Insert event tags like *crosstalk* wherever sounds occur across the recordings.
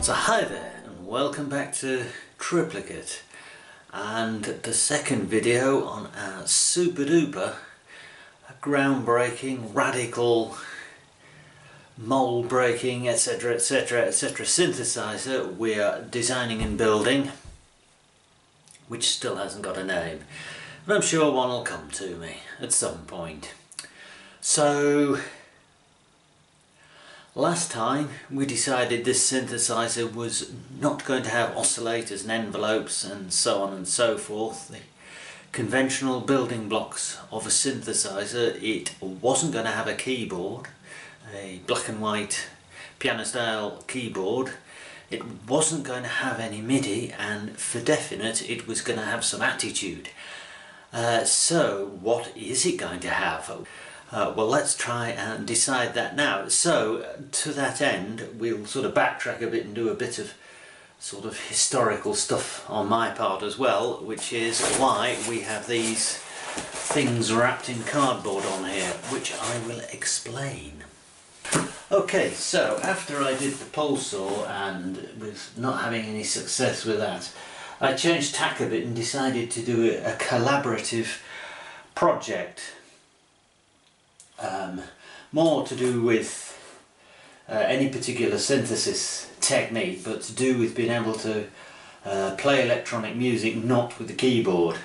So hi there and welcome back to Tripplikit and the second video on our super duper groundbreaking, radical, mold breaking etc etc etc synthesizer we are designing and building which still hasn't got a name but I'm sure one will come to me at some point. So Last time we decided this synthesizer was not going to have oscillators and envelopes and so on and so forth. The conventional building blocks of a synthesizer, it wasn't going to have a keyboard, a black and white piano style keyboard. It wasn't going to have any MIDI and for definite it was going to have some attitude. Uh, so what is it going to have? Uh, well, let's try and decide that now. So, to that end, we'll sort of backtrack a bit and do a bit of sort of historical stuff on my part as well, which is why we have these things wrapped in cardboard on here, which I will explain. Okay, so after I did the Pulsor and with not having any success with that, I changed tack a bit and decided to do a collaborative project um, more to do with uh, any particular synthesis technique but to do with being able to uh, play electronic music not with the keyboard.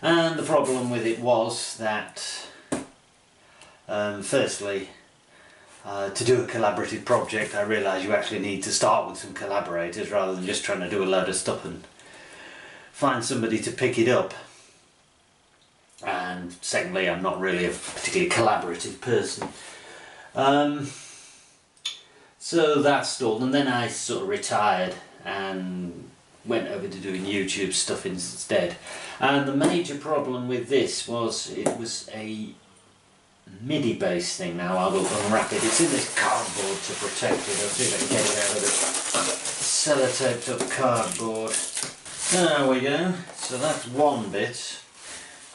And the problem with it was that um, firstly uh, to do a collaborative project I realised you actually need to start with some collaborators rather than just trying to do a load of stuff and find somebody to pick it up and secondly I'm not really a particularly collaborative person. Um, so that stalled and then I sort of retired and went over to doing YouTube stuff instead. And the major problem with this was it was a MIDI based thing now I will unwrap it. It's in this cardboard to protect it. I'll see if I can get it out of the sellotaped up cardboard. There we go. So that's one bit.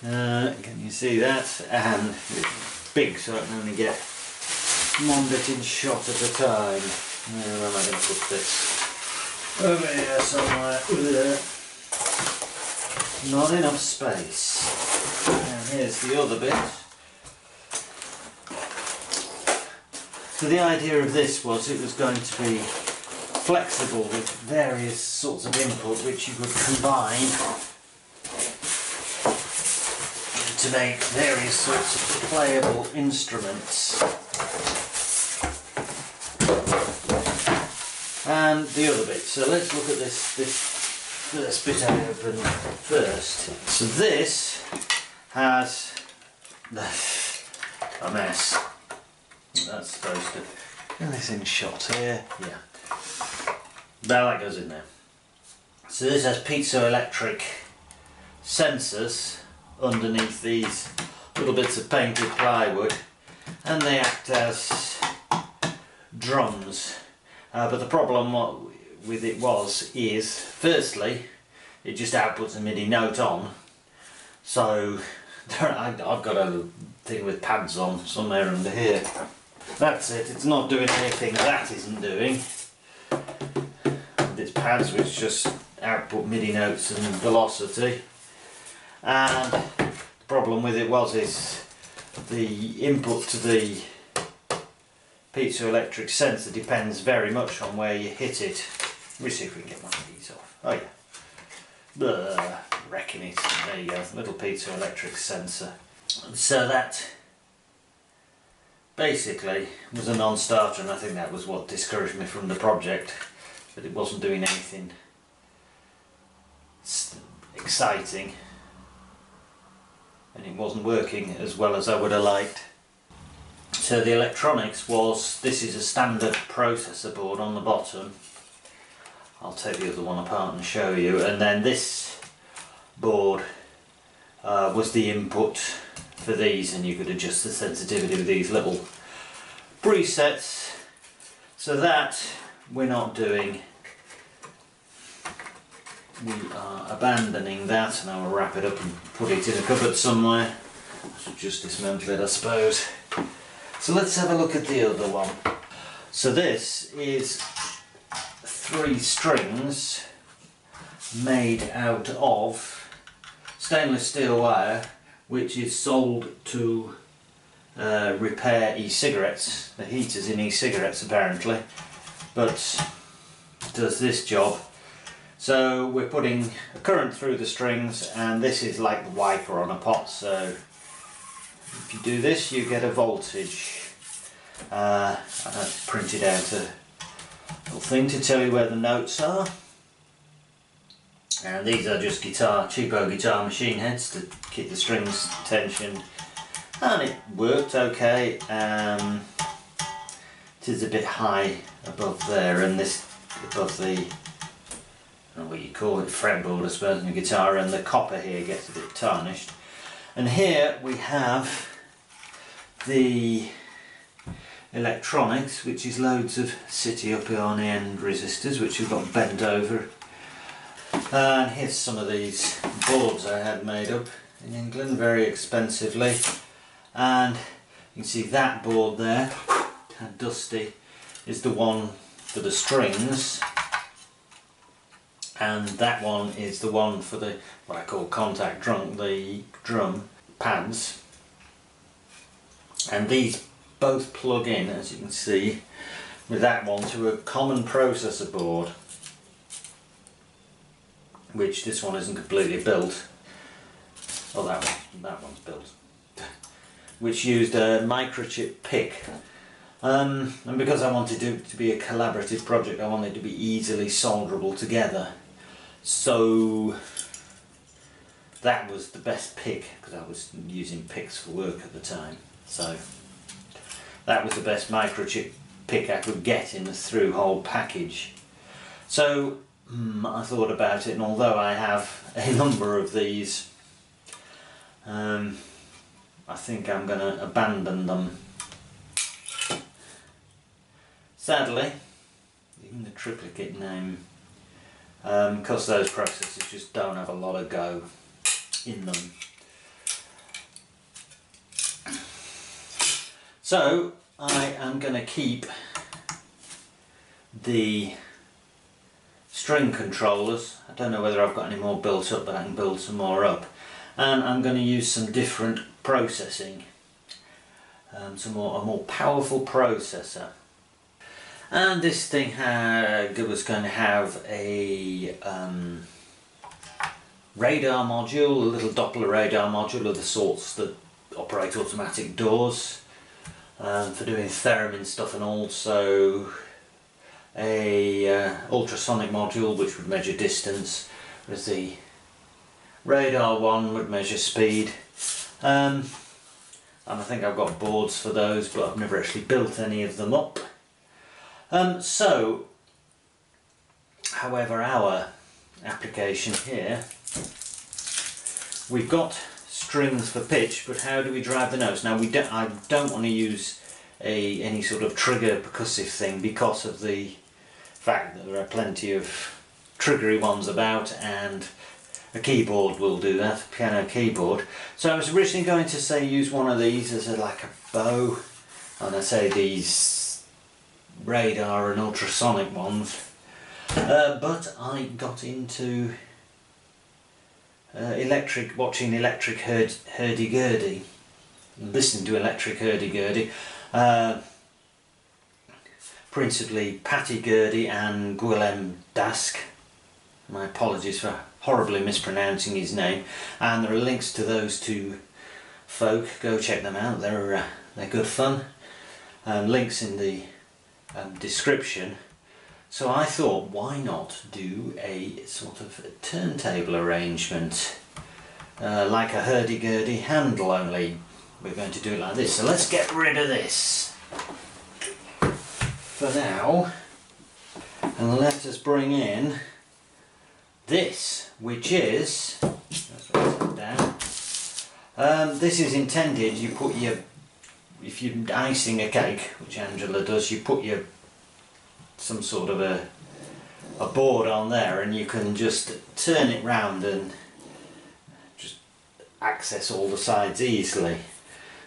Uh, can you see that? And it's big so I can only get one bit in shot at a time. Where am I going to put this? Over here somewhere. Not enough space. And here's the other bit. So the idea of this was it was going to be flexible with various sorts of input which you could combine to make various sorts of playable instruments. And the other bit. So let's look at this this first bit I opened first. So this has *laughs* a mess. That's supposed to. Get this in shot here. Yeah. Now that goes in there. So this has piezoelectric sensors underneath these little bits of painted plywood and they act as drums. Uh, but the problem with it was is firstly it just outputs a MIDI note on. So *laughs* I've got a thing with pads on somewhere under here. That's it it's not doing anything that isn't doing. With its pads which just output MIDI notes and velocity and the problem with it was is the input to the piezoelectric sensor depends very much on where you hit it. Let me see if we can get one of these off. Oh yeah. Blah, wrecking it. There you go, little piezoelectric sensor. So that basically was a non-starter and I think that was what discouraged me from the project. But it wasn't doing anything exciting and it wasn't working as well as I would have liked. So the electronics was, this is a standard processor board on the bottom. I'll take the other one apart and show you and then this board uh, was the input for these and you could adjust the sensitivity with these little presets so that we're not doing we are abandoning that and I'll wrap it up and put it in a cupboard somewhere. Just dismantle it I suppose. So let's have a look at the other one. So this is three strings made out of stainless steel wire which is sold to uh, repair e-cigarettes, the heaters in e-cigarettes apparently, but does this job. So we're putting a current through the strings and this is like the wiper on a pot so if you do this you get a voltage. Uh, I've printed out a little thing to tell you where the notes are. And these are just guitar, cheapo guitar machine heads to keep the strings tensioned And it worked okay. Um, it is a bit high above there and this above the, know what you call it, fretboard I suppose in the guitar and the copper here gets a bit tarnished. And here we have the electronics which is loads of city up on the end resistors which have got bent over. And here's some of these boards I had made up in England very expensively. And you can see that board there dusty is the one for the strings and that one is the one for the what I call contact drum the drum pads and these both plug in as you can see with that one to a common processor board which this one isn't completely built. Oh, that one, that one's built. *laughs* which used a microchip PIC. Um, and because I wanted it to be a collaborative project, I wanted it to be easily solderable together. So that was the best PIC because I was using PICs for work at the time. So that was the best microchip PIC I could get in the through hole package. So Mm, I thought about it and although I have a *laughs* number of these um, I think I'm going to abandon them. Sadly, even the Tripplikit name, because um, those processors just don't have a lot of go in them. So I am going to keep the string controllers. I don't know whether I've got any more built up but I can build some more up. And I'm going to use some different processing. Um, some more, a more powerful processor. And this thing had, was going to have a um, radar module, a little Doppler radar module of the sorts that operate automatic doors um, for doing theremin stuff and also a uh, ultrasonic module which would measure distance whereas the radar one would measure speed. Um, and I think I've got boards for those but I've never actually built any of them up um, so however our application here we've got strings for pitch but how do we drive the notes now we don't I don't want to use a any sort of trigger percussive thing because of the fact that there are plenty of triggery ones about and a keyboard will do that, a piano keyboard. So I was originally going to say use one of these as a, like a bow and I say these radar and ultrasonic ones uh, but I got into uh, electric, watching electric hurdy-gurdy, listening to electric hurdy-gurdy. Uh, principally Patty Gurdy and Guilhem Dask. My apologies for horribly mispronouncing his name. And there are links to those two folk. Go check them out. They're uh, they're good fun. Um, links in the um, description. So I thought, why not do a sort of turntable arrangement, uh, like a hurdy-gurdy handle, only we're going to do it like this. So let's get rid of this for now and let us bring in this which is down Um, this is intended, you put your, if you're icing a cake, which Angela does, you put your, some sort of a, a board on there and you can just turn it round and just access all the sides easily.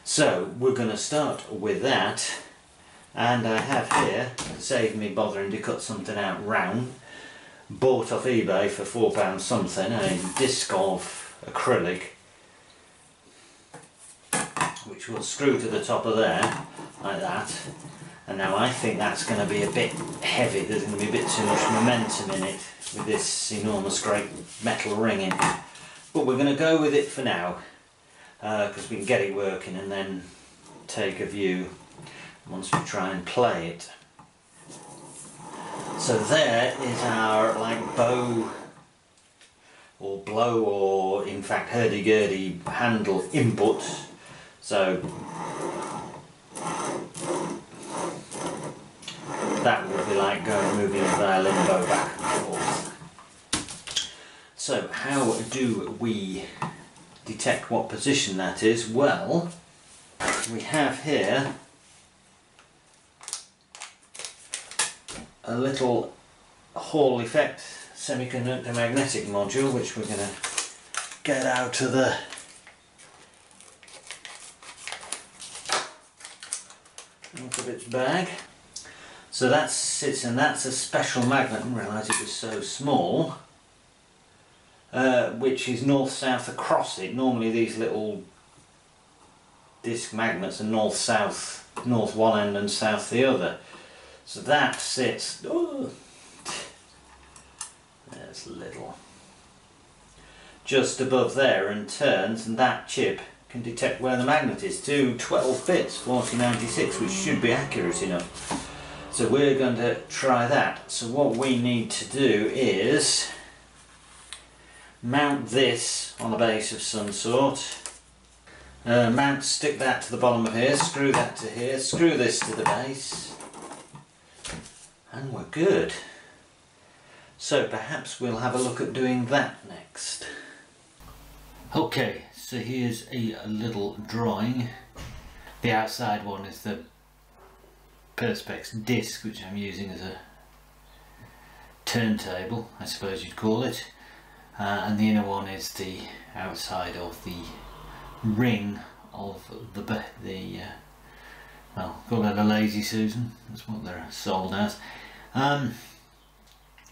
So we're going to start with that. And I have here, save me bothering to cut something out round, bought off eBay for £4 something, a disc of acrylic which will screw to the top of there like that and now I think that's going to be a bit heavy, there's going to be a bit too much momentum in it with this enormous great metal ring in it. but we're going to go with it for now because uh, we can get it working and then take a view once we try and play it. So there is our like bow or blow or in fact hurdy-gurdy handle input so that would be like going moving a violin bow back and forth. So how do we detect what position that is? Well, we have here a little Hall effect semiconductor magnetic module which we're going to get out of the out of its bag. So that sits and that's a special magnet, I didn't realise it was so small, uh, which is north-south across it. Normally these little disc magnets are north-south, north one end and south the other. So that sits, oh, there's little, just above there and turns and that chip can detect where the magnet is. To 12 bits 4096 which should be accurate enough. So we're going to try that. So what we need to do is mount this on a base of some sort. Uh, mount stick that to the bottom of here screw that to here screw this to the base. And we're good. So perhaps we'll have a look at doing that next. Okay so here's a, little drawing. The outside one is the Perspex disc which I'm using as a turntable I suppose you'd call it. Uh, and the inner one is the outside of the ring of the the uh, well call it a lazy susan. That's what they're sold as. Um,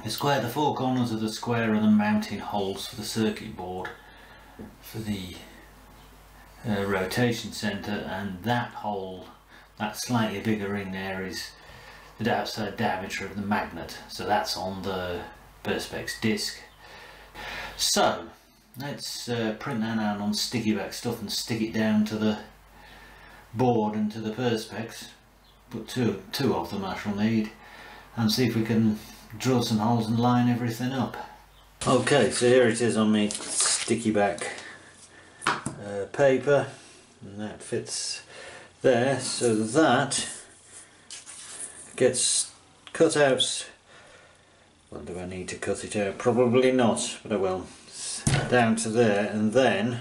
the square the four corners of the square are the mounting holes for the circuit board for the uh, rotation center and that hole that slightly bigger ring there is the outside diameter of the magnet. So that's on the Perspex disc. So let's uh, print that out on sticky back stuff and stick it down to the board and to the Perspex. Put two, two of them I shall need and see if we can drill some holes and line everything up okay so here it is on my sticky back uh, paper and that fits there so that gets cut out. Well do I need to cut it out? Probably not but I will. Down to there and then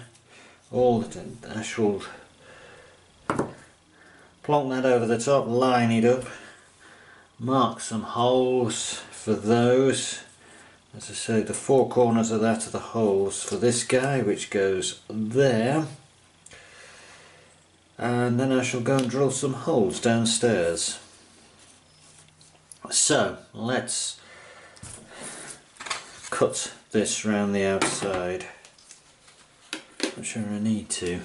all the actual plonk that over the top line it up mark some holes for those as I say the four corners of that are the holes for this guy which goes there. And then I shall go and drill some holes downstairs. So let's cut this round the outside I'm sure I need to.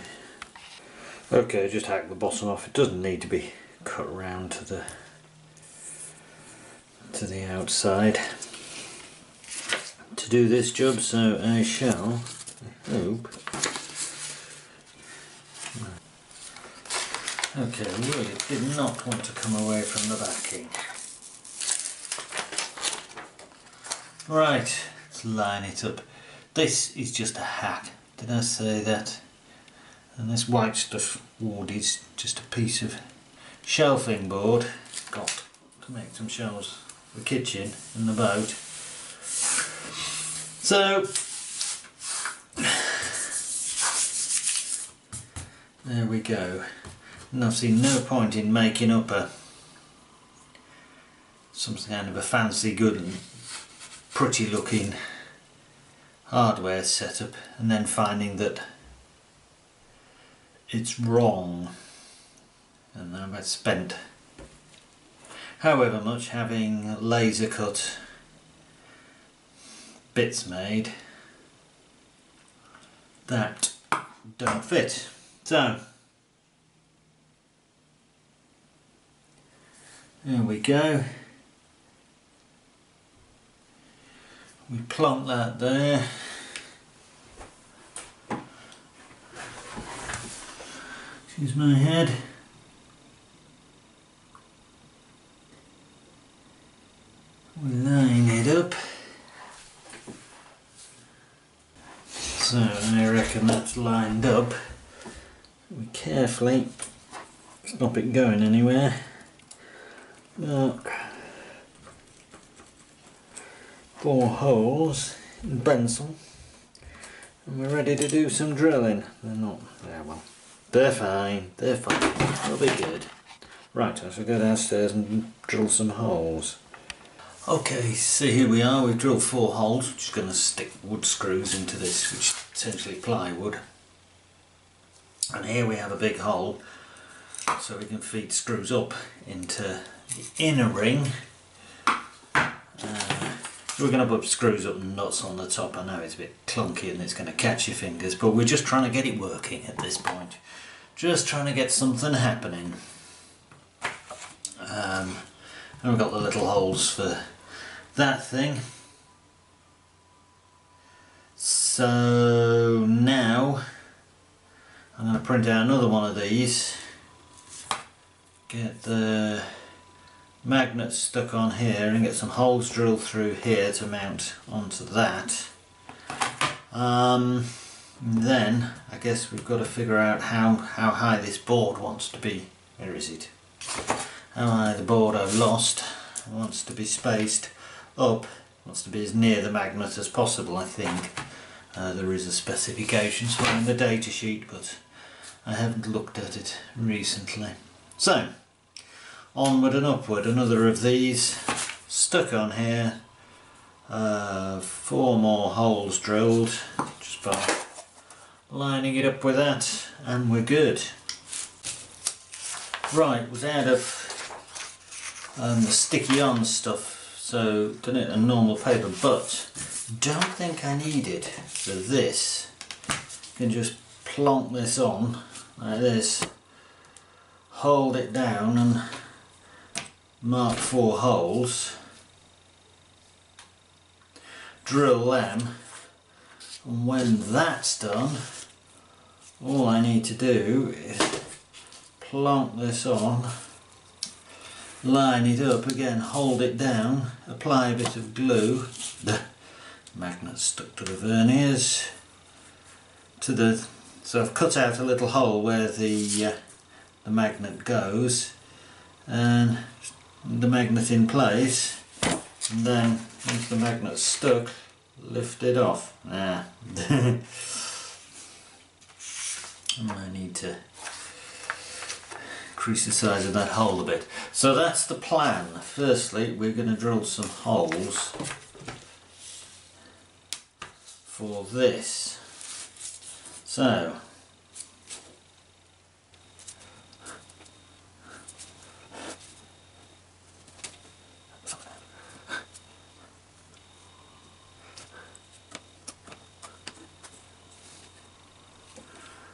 Okay just hack the bottom off. It doesn't need to be cut round to the to the outside to do this job so I shall I hope. Okay really did not want to come away from the backing. Right let's line it up. This is just a hack did I say that? And this white stuff wood is just a piece of shelving board. Got to make some shelves. For the kitchen and the boat so there we go. And I've seen no point in making up a some kind of a fancy good and pretty looking hardware setup and then finding that it's wrong. And I've spent however much having laser cut bits made that don't fit. So there we go. We plonk that there. Excuse my head. We line it up so I reckon that's lined up. We carefully. Stop it going anywhere. Mark four holes in pencil and we're ready to do some drilling. They're not, yeah well, they're fine, they're fine, they'll be good. Right, I shall go downstairs and drill some holes. Okay, so here we are, we've drilled four holes, just going to stick wood screws into this, which is essentially plywood. And here we have a big hole, so we can feed screws up into the inner ring. Uh, we're going to put screws up and nuts on the top. I know it's a bit clunky and it's going to catch your fingers, but we're just trying to get it working at this point. Just trying to get something happening. Um, and we've got the little holes for that thing. So now I'm going to print out another one of these. Get the magnet stuck on here and get some holes drilled through here to mount onto that. Um, then I guess we've got to figure out how, how high this board wants to be. Where is it? How high the board I've lost wants to be spaced up, wants to be as near the magnet as possible I think. Uh, there is a specification somewhere in the data sheet but I haven't looked at it recently. So onward and upward. Another of these stuck on here. Uh, four more holes drilled. Just by lining it up with that and we're good. Right was out of um, the sticky on stuff so done it? On normal paper but don't think I need it for this. You can just plonk this on like this hold it down and mark four holes, drill them, and when that's done, all I need to do is plonk this on, line it up again, hold it down, apply a bit of glue, the magnet stuck to the verniers, to the so I've cut out a little hole where the uh, the magnet goes and the magnet in place and then once the magnet's stuck lift it off ah. *laughs* I need to increase the size of that hole a bit. So that's the plan. Firstly we're going to drill some holes for this. So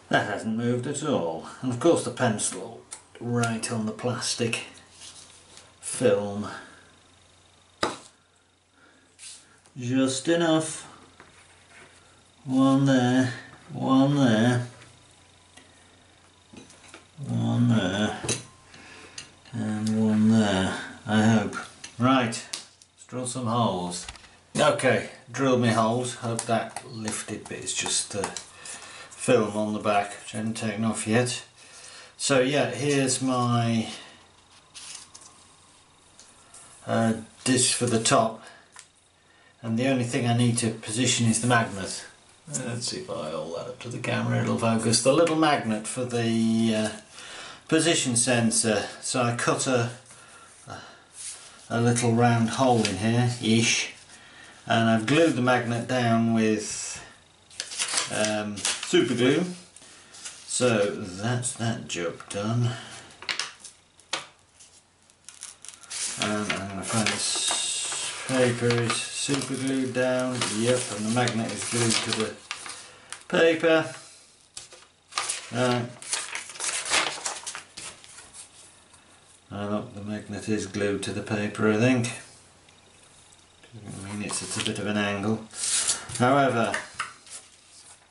That hasn't moved at all. And of course the pencil right on the plastic film. Just enough. One there, one there, one there, and one there, I hope. Right, let's drill some holes. Okay, drill me holes, hope that lifted but it's just uh, film on the back which I haven't taken off yet. So yeah, here's my uh, disc for the top and the only thing I need to position is the magnet Let's see if I hold that up to the camera, it'll focus. The little magnet for the uh, position sensor. So I cut a, a little round hole in here, ish, and I've glued the magnet down with um, super glue. So that's that job done. And I'm going to find this paper is super glued down. Yep, and the magnet is glued to the paper. Right. And look, the magnet is glued to the paper, I think. I mean, it's at a bit of an angle. However,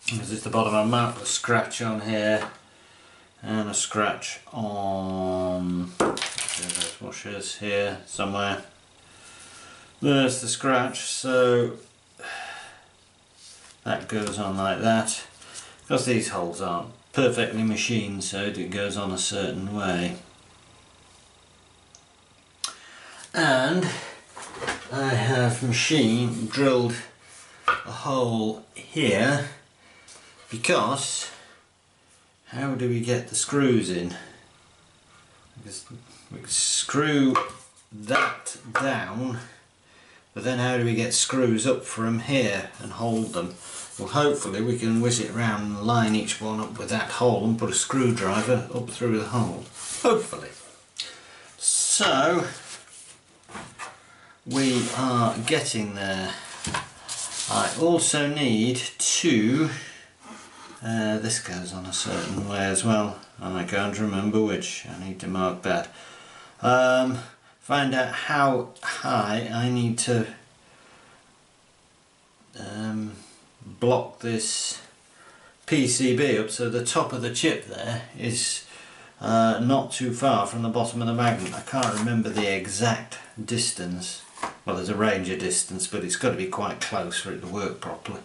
because it's the bottom, of I marked a scratch on here and a scratch on those washers here somewhere. There's the scratch, so that goes on like that. Because these holes aren't perfectly machined, so it goes on a certain way. And I have machine drilled a hole here because how do we get the screws in? We screw that down but then how do we get screws up from here and hold them? Well hopefully we can whiz it around and line each one up with that hole and put a screwdriver up through the hole. Hopefully. So we are getting there. I also need to uh, this goes on a certain way as well and I can't remember which. I need to mark that. Um, find out how high I need to um, block this PCB up so the top of the chip there is uh, not too far from the bottom of the magnet. I can't remember the exact distance. Well there's a range of distance but it's got to be quite close for it to work properly.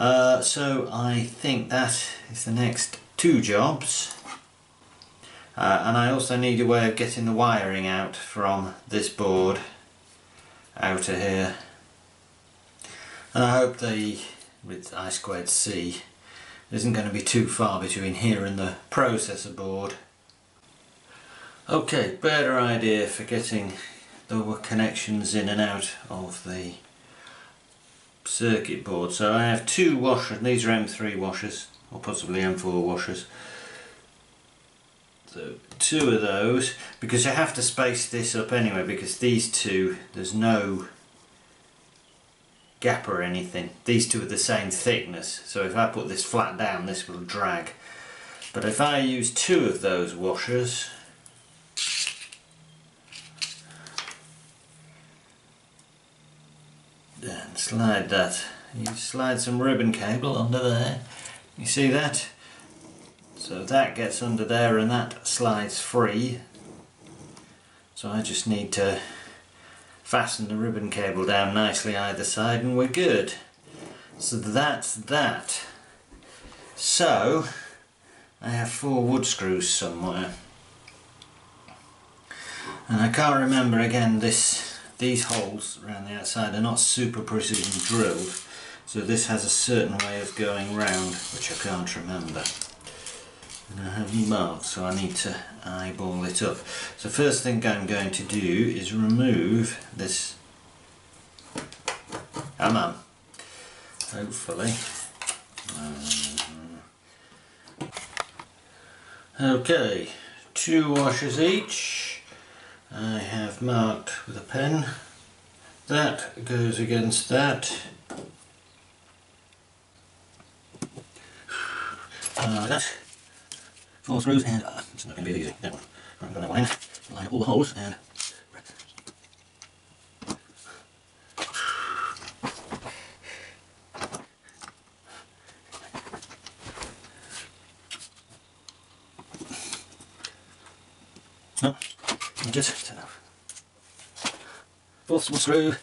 Uh, so I think that is the next two jobs. Uh, and I also need a way of getting the wiring out from this board out of here. And I hope the, with I squared C, isn't going to be too far between here and the processor board. Okay, better idea for getting the connections in and out of the circuit board. So I have two washers, these are M3 washers, or possibly M4 washers. So two of those, because I have to space this up anyway, because these two, there's no gap or anything. These two are the same thickness, so if I put this flat down, this will drag. But if I use two of those washers, then slide that. You slide some ribbon cable under there. You see that? So that gets under there and that slides free. So I just need to fasten the ribbon cable down nicely either side and we're good. So that's that. So I have four wood screws somewhere. And I can't remember again this these holes around the outside are not super precision drilled so this has a certain way of going round which I can't remember. And I haven't marked so I need to eyeball it up. So first thing I'm going to do is remove this. Come on. Hopefully. Uh, okay two washers each I have marked with a pen. That goes against that. *sighs* Uh, that. Four screws and uh, it's not going to be easy. That one. I'm going to line, line all the holes and *sighs* No just fourth small screw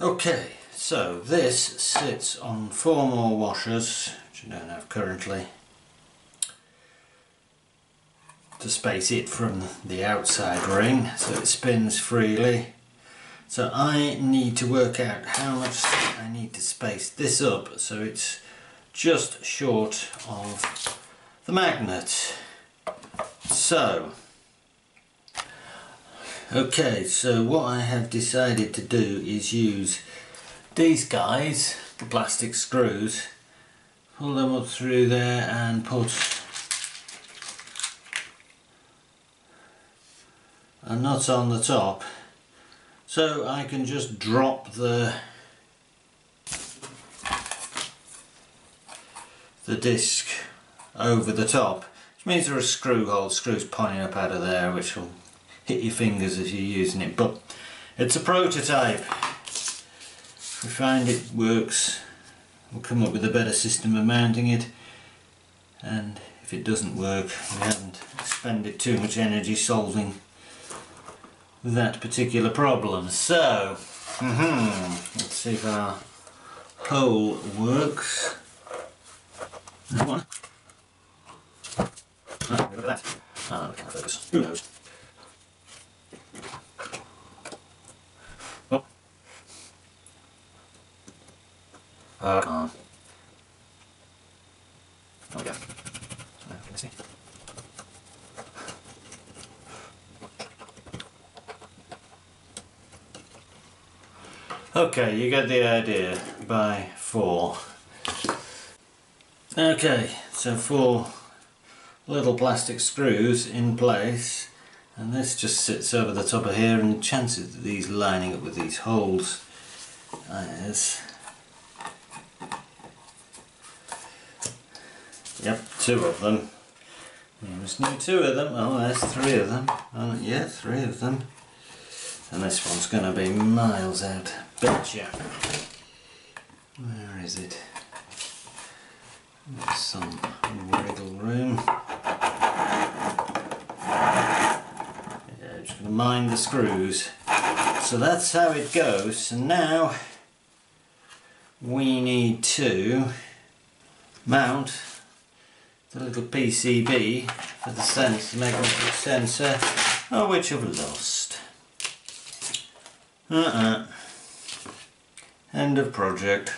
okay so this sits on four more washers which I don't have currently to space it from the outside ring so it spins freely. So I need to work out how much I need to space this up so it's just short of the magnet. So, okay, so what I have decided to do is use these guys, the plastic screws, pull them up through there and put a nut on the top so I can just drop the the disc over the top which means there are screw holes, screws pointing up out of there which will hit your fingers as you're using it. But it's a prototype. If we find it works we'll come up with a better system of mounting it. And if it doesn't work we haven't expended too much energy solving that particular problem. So mm -hmm, let's see if our hole works one Oh, look at that. Ah, can't focus. Who knows? Oh. Uh, can't. There we go. So, let's see. Okay, you get the idea by four. Okay, so four little plastic screws in place and this just sits over the top of here and chances of these lining up with these holes is yep two of them. There's no two of them. Oh there's three of them. Oh yeah three of them. And this one's going to be miles out. Betcha. Where is it some wiggle room Yeah, just going to mind the screws. So that's how it goes. So now we need to mount the little PCB for the sensor, magnetic sensor, oh, which I've lost. Uh-uh. End of project.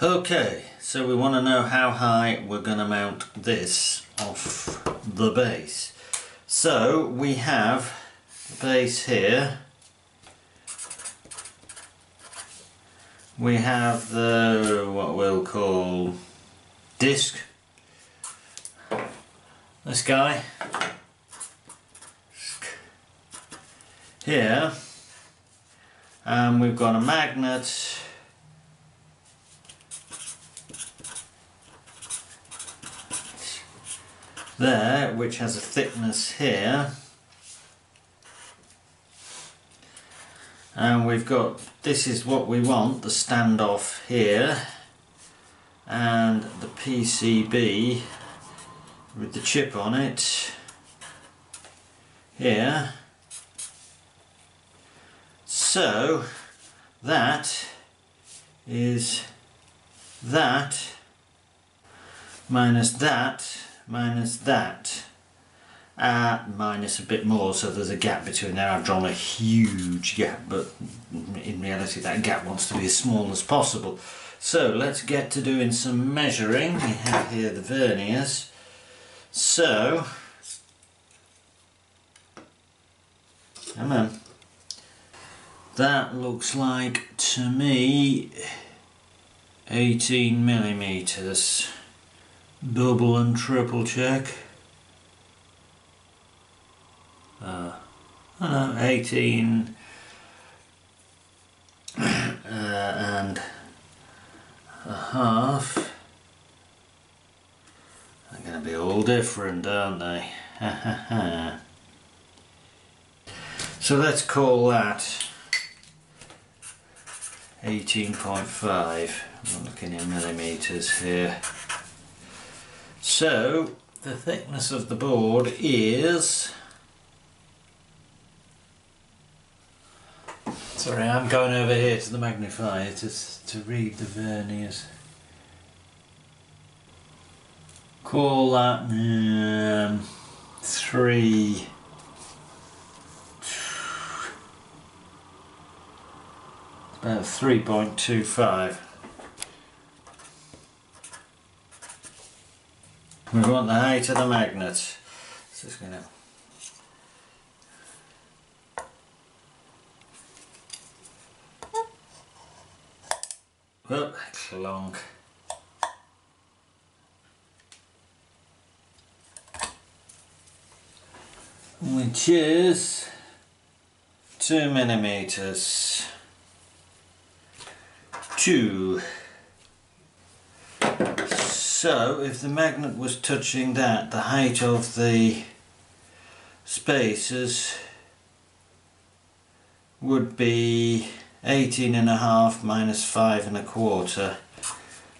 Okay, so we want to know how high we're going to mount this off the base. So we have the base here. We have the what we'll call disc. This guy here and we've got a magnet there which has a thickness here. And we've got this is what we want the standoff here. And the PCB with the chip on it here. So that is that minus that minus that uh, minus a bit more so there's a gap between there. I've drawn a huge gap but in reality that gap wants to be as small as possible. So let's get to doing some measuring. We have here the verniers. So come on. That looks like to me 18 millimeters double and triple check. Uh, know, 18 *clears throat* uh, and a half. They're going to be all different, aren't they? *laughs* so let's call that 18.5. I'm looking in millimetres here. So the thickness of the board is Sorry, I'm going over here to the magnifier to, to read the verniers. Call that um, three about 3.25 we want the height of the magnet so it's going to clonk. Which is two millimeters. Two. So if the magnet was touching that, the height of the spacers would be 18 and a half minus 5 and a quarter.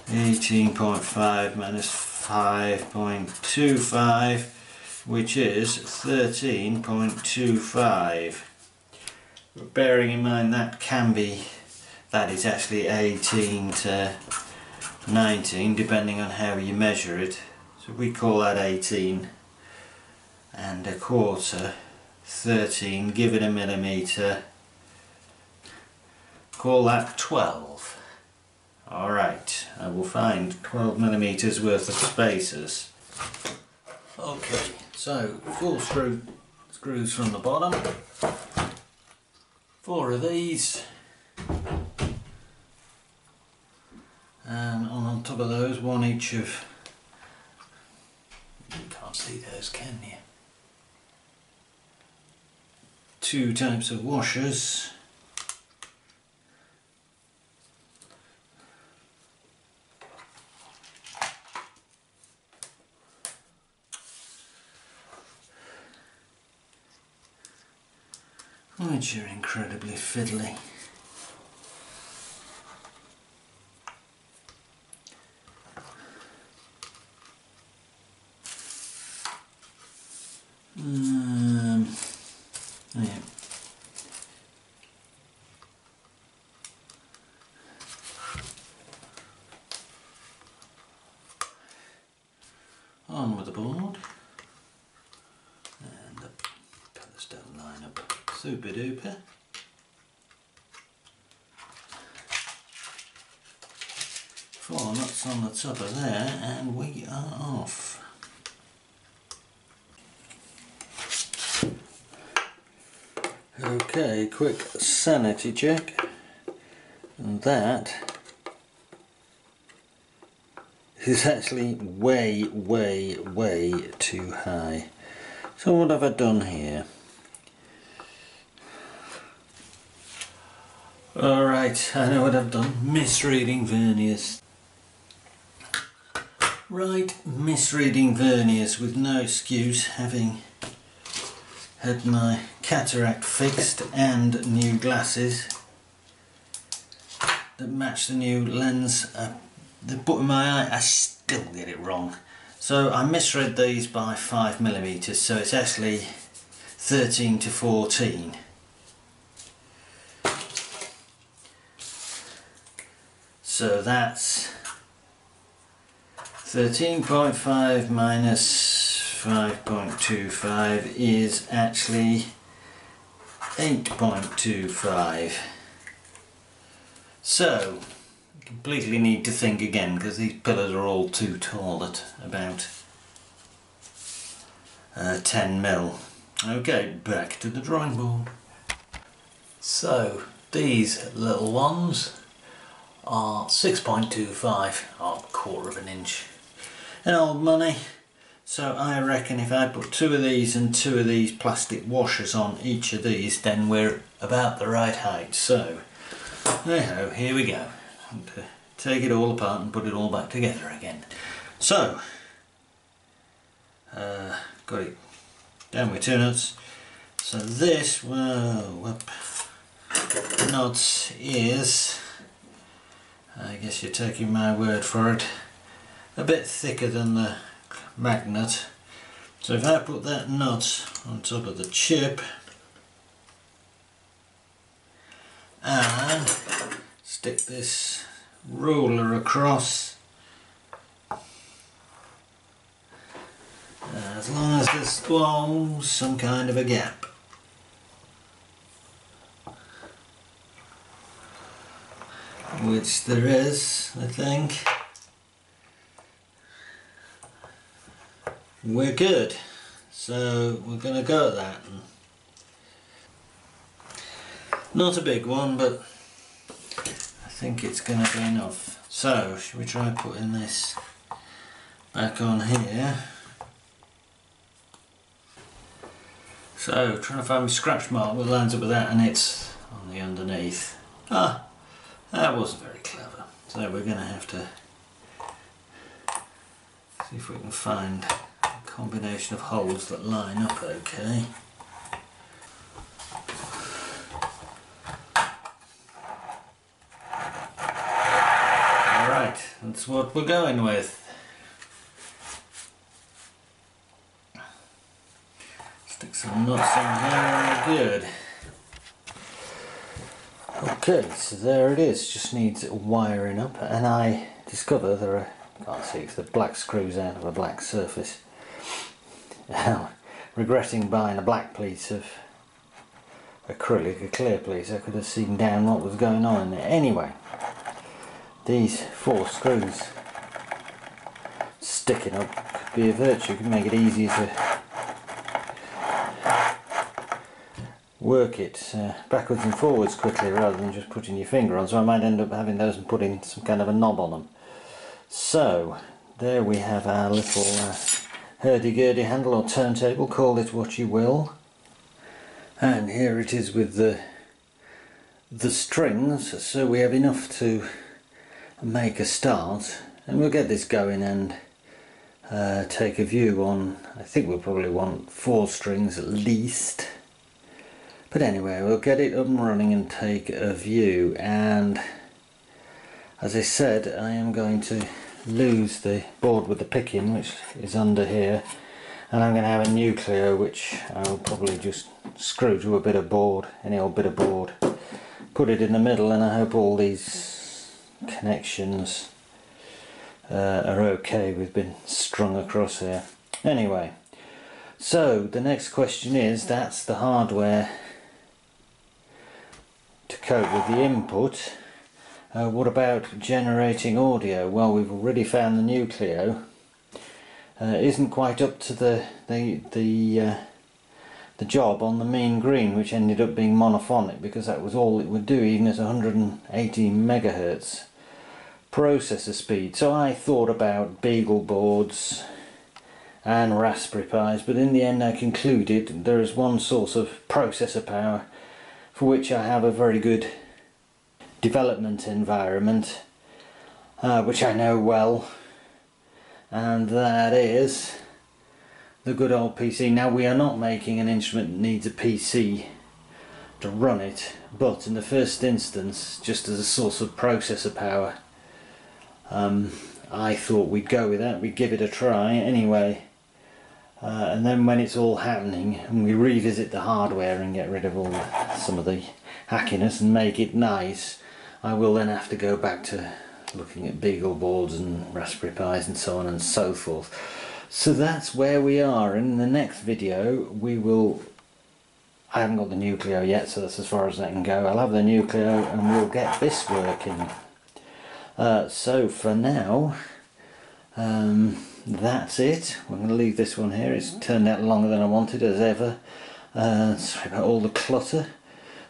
18.5 minus 5.25 which is 13.25 bearing in mind that can be that is actually 18 to 19 depending on how you measure it so we call that 18 and a quarter 13 give it a millimeter Call that 12. Alright, I will find 12 millimeters worth of spacers. Okay, so full screw screws from the bottom. Four of these. Um, and on top of those, one each of... You can't see those, can you? Two types of washers. which are incredibly fiddly. Um, oh yeah. On with the board. And the pillars don't line up super duper. Four nuts on the top of there and we are off. Okay, quick sanity check. And that is actually way, way, way too high. So what have I done here? Alright, I know what I've done. Misreading verniers. Right, misreading verniers with no excuse having had my cataract fixed and new glasses that match the new lens uh, they put in my eye. I still get it wrong. So I misread these by 5 millimeters, so it's actually 13 to 14. So that's 13.5 minus 5.25 is actually 8.25. So, completely need to think again because these pillars are all too tall at about uh, 10 mil. Okay, back to the drawing board. So, these little ones are 6.25 or quarter of an inch in old money so I reckon if I put two of these and two of these plastic washers on each of these then we're about the right height. So anyhow here we go. Take it all apart and put it all back together again. So uh, got it. Down with two nuts. So this whoa, nuts is I guess you're taking my word for it, a bit thicker than the magnet. So if I put that nut on top of the chip and stick this ruler across as long as this oh, some kind of a gap. Which there is, I think. We're good. So we're going to go at that. Not a big one, but I think it's going to be enough. So, should we try putting this back on here? So, trying to find my scratch mark that lines up with that and it's on the underneath. Ah, that wasn't very clever. So we're going to have to see if we can find combination of holes that line up okay. Alright, that's what we're going with. Stick some nuts in here good. Okay, so there it is, just needs wiring up and I discover there are, can't see if the black screws out of a black surface. Regretting buying a black piece of acrylic, a clear piece, I could have seen down what was going on in there. Anyway, these four screws sticking up could be a virtue, could make it easier to work it uh, backwards and forwards quickly rather than just putting your finger on so I might end up having those and putting some kind of a knob on them. So there we have our little uh, hurdy-gurdy handle or turntable, call it what you will. And here it is with the the strings so we have enough to make a start. And we'll get this going and uh, take a view on I think we'll probably want four strings at least. But anyway, we'll get it up and running and take a view. And as I said, I am going to lose the board with the PIC in which is under here and I'm going to have a new Nucleo which I'll probably just screw to a bit of board, any old bit of board, put it in the middle and I hope all these connections uh, are okay we've been strung across here. Anyway, so the next question is, that's the hardware to cope with the input. Uh, what about generating audio? Well, we've already found the Nucleo. Uh, isn't quite up to the the the uh, the job on the mean green, which ended up being monophonic because that was all it would do, even at 180 megahertz processor speed. So I thought about Beagle boards and Raspberry Pis, but in the end I concluded there is one source of processor power for which I have a very good development environment uh, which I know well. And that is the good old PC. Now we are not making an instrument that needs a PC to run it but in the first instance just as a source of processor power um, I thought we'd go with that, we'd give it a try anyway. Uh, and then when it's all happening and we revisit the hardware and get rid of all the, some of the hackiness and make it nice I will then have to go back to looking at Beagle boards and Raspberry Pis and so on and so forth so that's where we are in the next video we will I haven't got the Nucleo yet so that's as far as I can go I'll have the Nucleo and we'll get this working uh, so for now um, that's it. I'm going to leave this one here. It's turned out longer than I wanted as ever. Uh, sorry about all the clutter.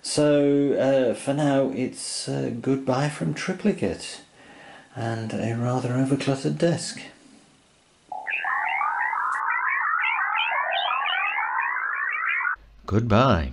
So uh, for now it's uh, goodbye from Tripplikit and a rather overcluttered desk. Goodbye.